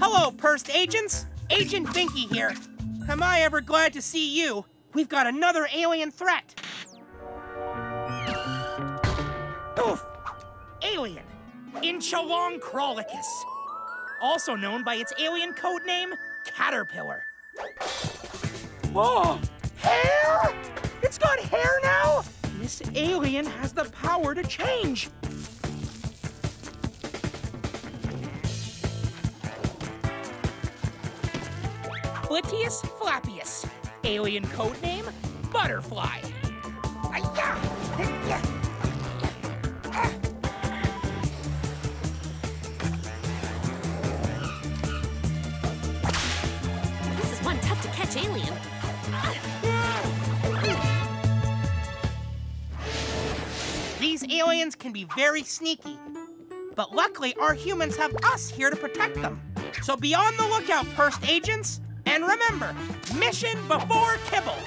Hello, Pursed Agents. Agent Binky here. Am I ever glad to see you? We've got another alien threat. Oof! Alien. Inchalong Crawlicus. Also known by its alien code name, Caterpillar. Whoa! Hair? It's got hair now? This alien has the power to change. Flitius flappius. Alien code name, Butterfly. Ay-ya! Hey-ya! This is one tough to catch alien. These aliens can be very sneaky. But luckily, our humans have us here to protect them. So be on the lookout, Pursed Agents. And remember, mission before kibble.